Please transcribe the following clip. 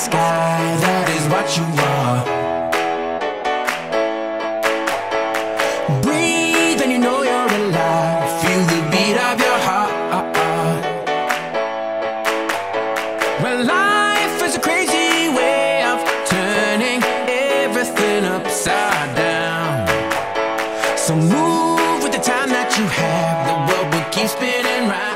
sky, that is what you are. Breathe and you know you're alive. Feel the beat of your heart. Well, life is a crazy way of turning everything upside down. So move with the time that you have. The world will keep spinning round.